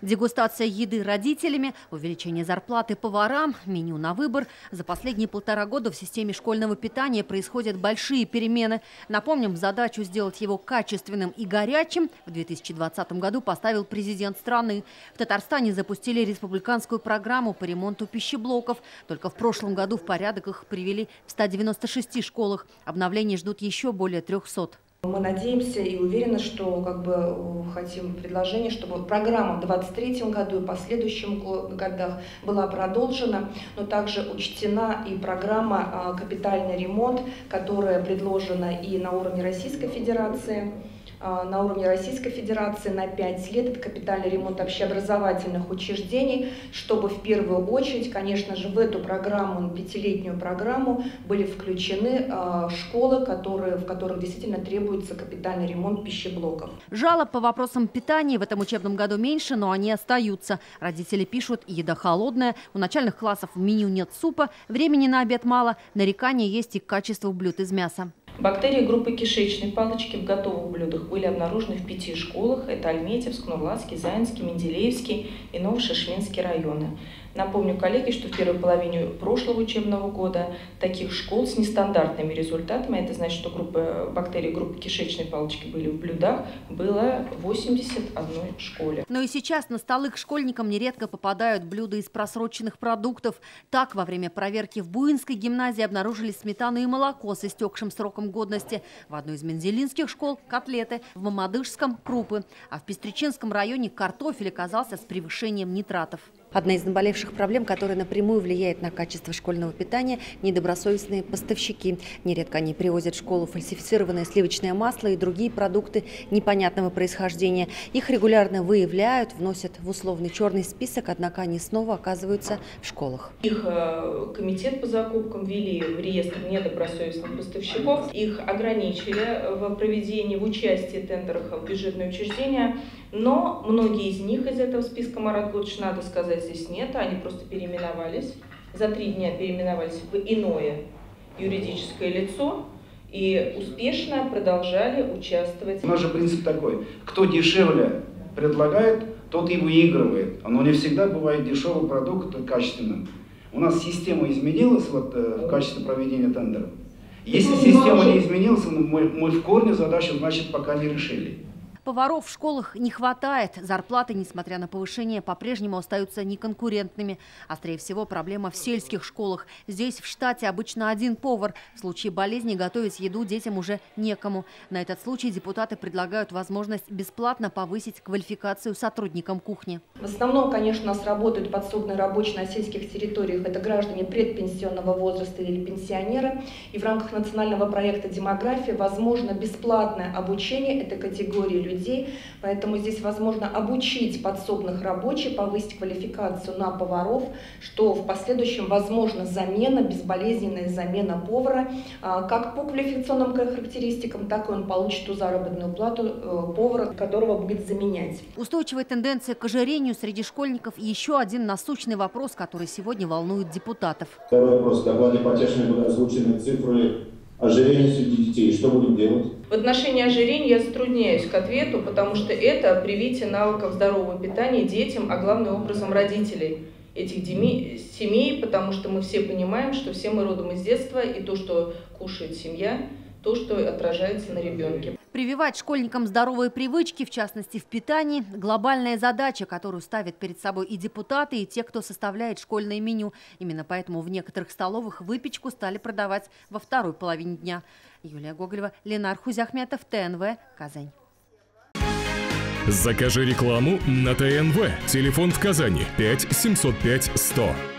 Дегустация еды родителями, увеличение зарплаты поварам, меню на выбор. За последние полтора года в системе школьного питания происходят большие перемены. Напомним, задачу сделать его качественным и горячим в 2020 году поставил президент страны. В Татарстане запустили республиканскую программу по ремонту пищеблоков. Только в прошлом году в порядок их привели в 196 школах. Обновления ждут еще более 300. Мы надеемся и уверены, что как бы хотим предложение, чтобы программа в 2023 году и последующих годах была продолжена, но также учтена и программа а, «Капитальный ремонт», которая предложена и на уровне Российской Федерации. А, на уровне Российской Федерации на 5 лет. Это капитальный ремонт общеобразовательных учреждений, чтобы в первую очередь, конечно же, в эту программу, пятилетнюю программу, были включены а, школы, которые, в которых действительно требуется капитальный ремонт пищеблоков. Жалоб по вопросам питания в этом учебном году меньше, но они остаются. Родители пишут, еда холодная, у начальных классов в меню нет супа, времени на обед мало, нарекания есть и к качеству блюд из мяса. Бактерии группы кишечной палочки в готовых блюдах были обнаружены в пяти школах. Это Альметьевск, Новладский, Заинский, Менделеевский и Новошишминский районы. Напомню, коллеги, что в первой половине прошлого учебного года таких школ с нестандартными результатами, это значит, что группа бактерий группы кишечной палочки были в блюдах, было 81 школе. Но и сейчас на столы к школьникам нередко попадают блюда из просроченных продуктов. Так, во время проверки в Буинской гимназии обнаружили сметану и молоко с истекшим сроком годности. В одной из мензелинских школ – котлеты, в Мамадышском – крупы. А в Пестричинском районе картофель оказался с превышением нитратов. Одна из наболевших проблем, которая напрямую влияет на качество школьного питания – недобросовестные поставщики. Нередко они привозят в школу фальсифицированное сливочное масло и другие продукты непонятного происхождения. Их регулярно выявляют, вносят в условный черный список, однако они снова оказываются в школах. Их э, комитет по закупкам ввели в реестр недобросовестных поставщиков. Их ограничили в проведении, в участии тендерах в бюджетные учреждения. Но многие из них из этого списка, Марат Гудович, надо сказать, здесь нет, они просто переименовались. За три дня переименовались в иное юридическое лицо и успешно продолжали участвовать. У нас же принцип такой, кто дешевле предлагает, тот и выигрывает. Оно не всегда бывает дешевый продукт качественным. У нас система изменилась вот, э, в качестве проведения тендеров. Если система не изменилась, мы, мы в корне задачу, значит, пока не решили. Поваров в школах не хватает. Зарплаты, несмотря на повышение, по-прежнему остаются неконкурентными. Острее всего проблема в сельских школах. Здесь в штате обычно один повар. В случае болезни готовить еду детям уже некому. На этот случай депутаты предлагают возможность бесплатно повысить квалификацию сотрудникам кухни. В основном, конечно, у нас работают подсобные рабочие на сельских территориях. Это граждане предпенсионного возраста или пенсионеры. И в рамках национального проекта «Демография» возможно бесплатное обучение этой категории людей людей, поэтому здесь возможно обучить подсобных рабочих, повысить квалификацию на поваров, что в последующем возможно замена, безболезненная замена повара, а, как по квалификационным характеристикам, так и он получит ту заработную плату э, повара, которого будет заменять. Устойчивая тенденция к ожирению среди школьников – еще один насущный вопрос, который сегодня волнует депутатов. Второй вопрос. В докладе потешные будут озвучены цифры ожирение среди детей. Что будем делать? В отношении ожирения я затрудняюсь к ответу, потому что это привитие навыков здорового питания детям, а главным образом родителей этих семей, потому что мы все понимаем, что все мы родом из детства, и то, что кушает семья, то, что отражается на ребенке. Прививать школьникам здоровые привычки, в частности в питании – глобальная задача, которую ставят перед собой и депутаты, и те, кто составляет школьное меню. Именно поэтому в некоторых столовых выпечку стали продавать во второй половине дня. Юлия Гоголева, Ленар Хузяхметов, ТНВ, Казань. Закажи рекламу на ТНВ. Телефон в Казани 5 705 100.